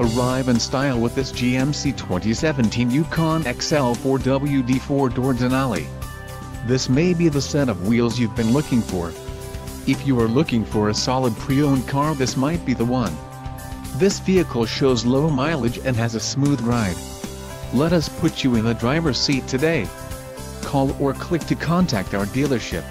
Arrive in style with this GMC 2017 Yukon XL 4WD4 door Denali. This may be the set of wheels you've been looking for. If you are looking for a solid pre-owned car this might be the one. This vehicle shows low mileage and has a smooth ride. Let us put you in the driver's seat today. Call or click to contact our dealership.